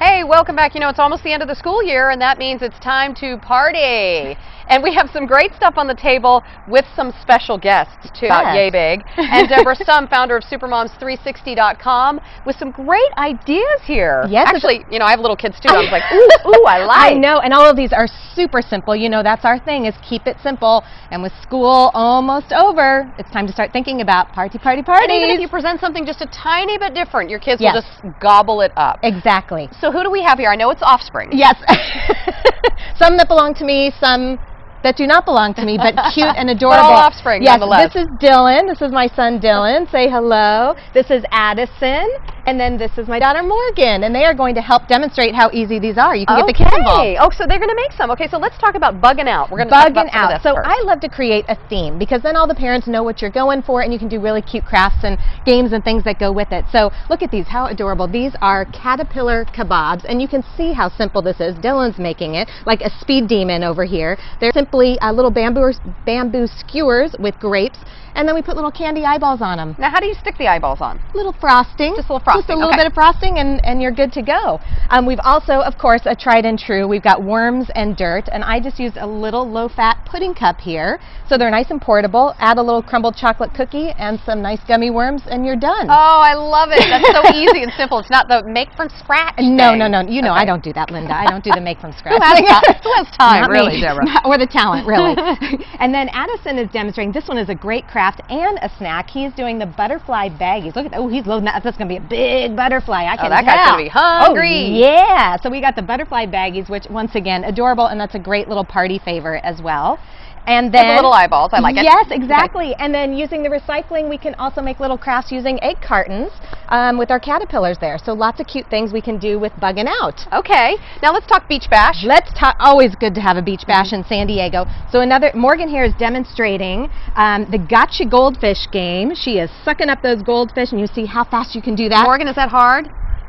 Hey. Hey, welcome back. You know, it's almost the end of the school year, and that means it's time to party. And we have some great stuff on the table with some special guests, too. About Yay Big. And Deborah Stum, founder of Supermoms360.com, with some great ideas here. Yes. Actually, you know, I have little kids, too. I was like, ooh, ooh, I like. I know, and all of these are super simple. You know, that's our thing, is keep it simple. And with school almost over, it's time to start thinking about party, party, parties. And even if you present something just a tiny bit different, your kids Yes. will just gobble it up. Exactly. So who do we have here? I know it's Offspring. Yes. some that belong to me, some that do not belong to me, but cute and adorable. all offspring, yes, nonetheless. this is Dylan. This is my son Dylan. Say hello. This is Addison. And then this is my daughter Morgan. And they are going to help demonstrate how easy these are. You can get the kids involved. Oh, so they're going to make some. Okay, so let's talk about bugging out. We're going to talk about bugging out. So first. I love to create a theme because then all the parents know what you're going for and you can do really cute crafts and games and things that go with it. So look at these, how adorable. These are caterpillar kebabs and you can see how simple this is. Dylan's making it like a speed demon over here. They're simply uh, little bamboo, bamboo skewers with grapes and then we put little candy eyeballs on them. Now, how do you stick the eyeballs on? Little frosting. Just a little frosting, Just a little okay. bit of frosting and, and you're good to go. Um, we've also, of course, a tried and true. We've got worms and dirt and I just used a little low-fat pudding cup here. So they're nice and portable. Add a little crumbled chocolate cookie and some nice gummy worms and you're done. Oh, I love it. That's so easy and simple. It's not the make from scratch. no, thing. no, no. You know Okay. I don't do that, Linda. I don't do the make from scratch. Who has time? Who has time, Not really, me. Deborah? Not- or the talent, really. and then Addison is demonstrating. This one is a great craft and a snack. He's doing the butterfly baggies. Look at that. Oh, he's loading that. That's going to be a big butterfly. I oh, can that guy's tell. gonna be oh, hungry. Oh, yeah. So we got the butterfly baggies, which once again adorable, and that's a great little party favor as well. And the then little eyeballs. I like it. Yes, exactly. And then using the recycling, we can also make little crafts using egg cartons um, with our caterpillars there. So lots of cute things we can do with bugging out. Okay. Now let's talk beach bash. Let's talk. Always good to have a beach bash in San Diego. So another Morgan here is demonstrating um, the Gotcha Goldfish game. She is sucking up those goldfish, and you see how fast you can do that. Morgan, is that hard?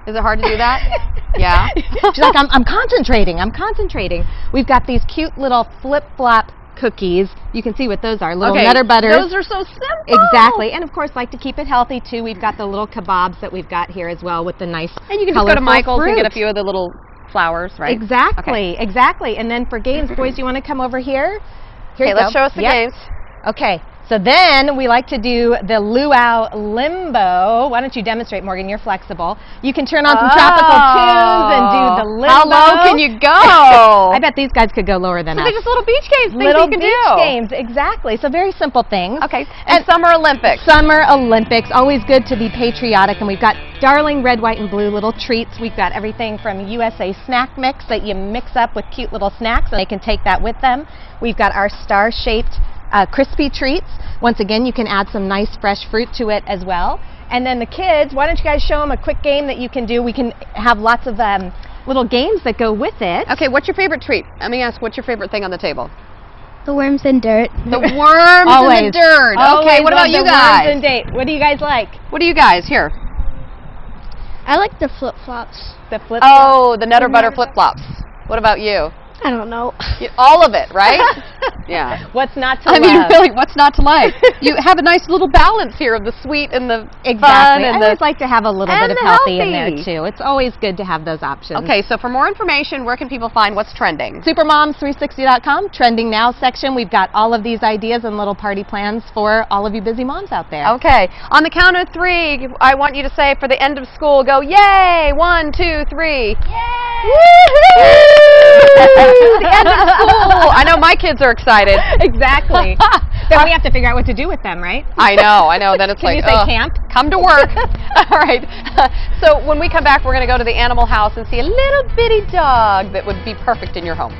Is it hard to do that? yeah. She's like, I'm, I'm concentrating. I'm concentrating. We've got these cute little flip flop cookies. You can see what those are. Little okay. Nutter Butters. Those are so simple. Exactly, and of course, like to keep it healthy too. We've got the little kebabs that we've got here as well with the nice. And you can just go to Michael's and get a few of the little flowers, right? Exactly, exactly. And then for games, boys, you want to come over here? Here Okay, let's go. show us the Yep. games. Okay, so then we like to do the luau limbo. Why don't you demonstrate, Morgan? You're flexible. You can turn on some tropical oh. tunes and do the limbo. Oh. How low can you go? I bet these guys could go lower than So us. they're just little beach games, things Little you can beach do. games, exactly. So very simple things. Okay. And, Summer Olympics. Summer Olympics, always good to be patriotic, and we've got darling red, white, and blue little treats. We've got everything from USA Snack Mix that you mix up with cute little snacks, and they can take that with them. We've got our star-shaped uh, crispy treats. Once again, you can add some nice fresh fruit to it as well. And then the kids, why don't you guys show them a quick game that you can do? We can have lots of um, little games that go with it. Okay, what's your favorite treat? Let me ask, what's your favorite thing on the table? The worms and dirt. The worms in Always. the dirt. Okay, Always what about love you the guys? Worms and date. What do you guys like? What do you guys here? I like the flip flops. The flip. -Flops. Oh, the Nutter Butter flip flops. What about you? I don't know. You- All of it, right? yeah. What's not to I love? mean, really, what's not to like? you have a nice little balance here of the sweet and the fun Exactly. and I the. always like to have a little bit of the healthy, in there too. It's always good to have those options. Okay, so for more information, where can people find what's trending? Supermoms360.com, trending now section. We've got all of these ideas and little party plans for all of you busy moms out there. Okay, on the count of three, I want you to say for the end of school, go yay! One, two, three. Woohoo! the end of school. I know my kids are excited. exactly. then we have to figure out what to do with them, right? I know, I know. Then it's Can like, you say camp? Come to work. All right. so when we come back, we're going to go to the animal house and see a little bitty dog that would be perfect in your home.